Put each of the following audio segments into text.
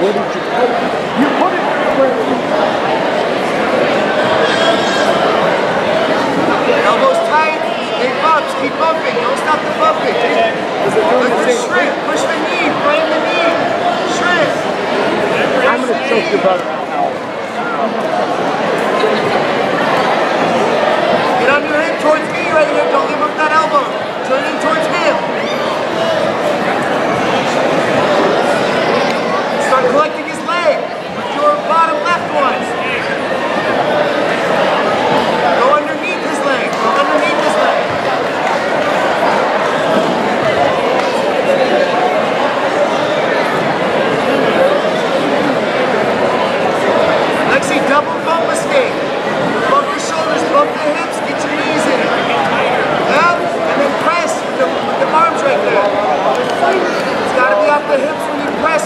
Where did you put it? You put it where Elbows tight, big bumps, keep bumping, don't stop the bumping. Look for shrimp, push the knee, frame the knee, shrimp. I'm gonna choke your brother out now. Get on your hip towards me right here, don't give up that elbow.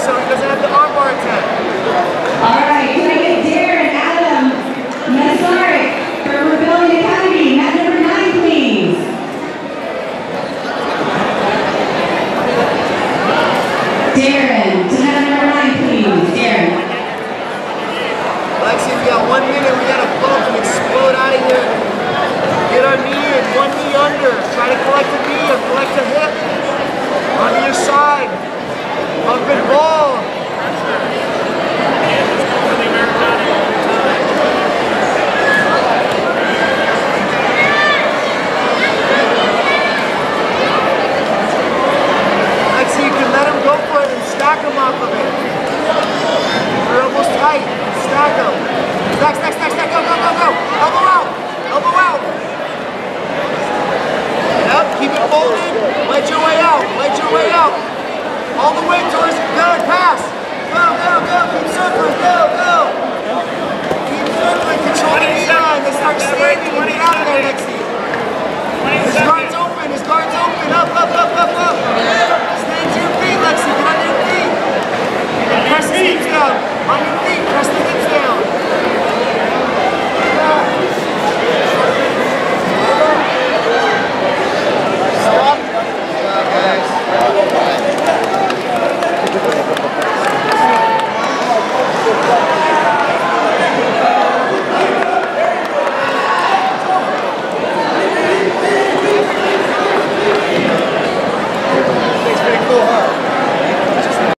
So he doesn't have the arm bar attack. All right, can I get Darren Adam Masaryk for Rebellion Academy, mat number nine, please? Darren, to mat number nine, please. Darren. Lexi, we got one minute, we got to bump and explode out of here. Get our knee in, one knee under. Try to collect the knee or collect the